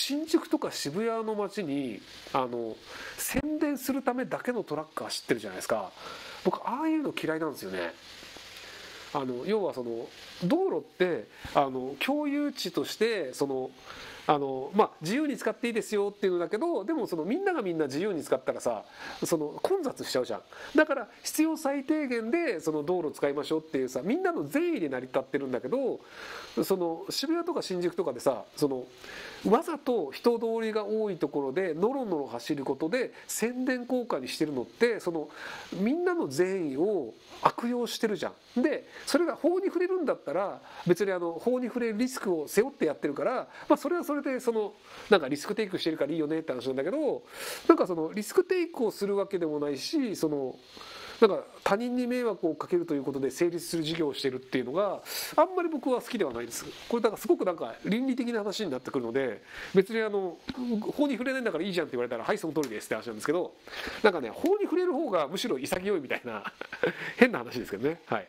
新宿とか渋谷の街にあの宣伝するためだけのトラック走ってるじゃないですか。僕ああいうの嫌いなんですよね。あの要はその道路ってあの共有地としてそのあのまあ、自由に使っていいですよっていうのだけどでもそのみんながみんな自由に使ったらさその混雑しちゃうじゃんだから必要最低限でその道路使いましょうっていうさみんなの善意で成り立ってるんだけどその渋谷とか新宿とかでさそのわざと人通りが多いところでノロノロ走ることで宣伝効果にしてるのってそのみんなの善意を悪用してるじゃん。でそれが法に触れるんだったら別にあの法に触れるリスクを背負ってやってるから、まあ、それはそれでそのなんかリスクテイクしてるからいいよねって話なんだけどなんかそのリスクテイクをするわけでもないしその。なんか他人に迷惑をかけるということで成立する事業をしてるっていうのがあんまり僕は好きではないですこれだからすごくなんか倫理的な話になってくるので別にあの法に触れないんだからいいじゃんって言われたらはいその通りですって話なんですけどなんかね法に触れる方がむしろ潔いみたいな 変な話ですけどねはい。